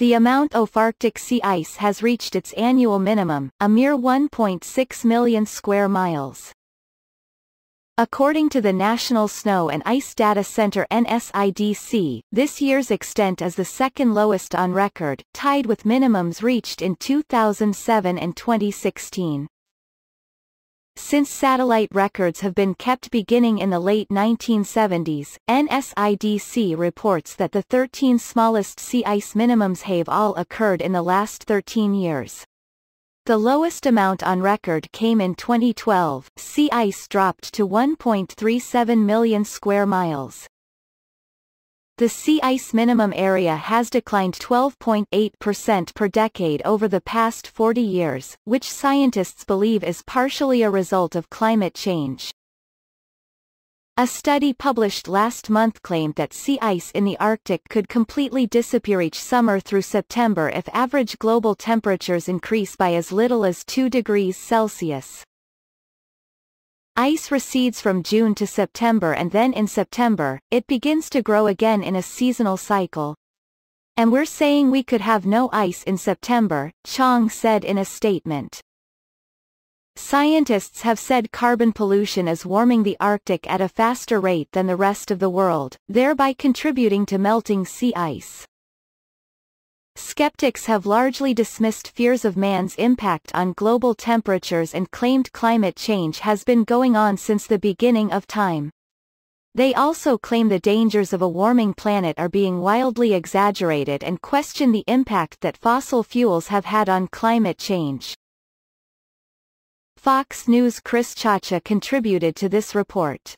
the amount of Arctic sea ice has reached its annual minimum, a mere 1.6 million square miles. According to the National Snow and Ice Data Center NSIDC, this year's extent is the second lowest on record, tied with minimums reached in 2007 and 2016. Since satellite records have been kept beginning in the late 1970s, NSIDC reports that the 13 smallest sea ice minimums have all occurred in the last 13 years. The lowest amount on record came in 2012, sea ice dropped to 1.37 million square miles. The sea ice minimum area has declined 12.8% per decade over the past 40 years, which scientists believe is partially a result of climate change. A study published last month claimed that sea ice in the Arctic could completely disappear each summer through September if average global temperatures increase by as little as 2 degrees Celsius. Ice recedes from June to September and then in September, it begins to grow again in a seasonal cycle. And we're saying we could have no ice in September, Chong said in a statement. Scientists have said carbon pollution is warming the Arctic at a faster rate than the rest of the world, thereby contributing to melting sea ice. Skeptics have largely dismissed fears of man's impact on global temperatures and claimed climate change has been going on since the beginning of time. They also claim the dangers of a warming planet are being wildly exaggerated and question the impact that fossil fuels have had on climate change. Fox News' Chris Ciaccia contributed to this report.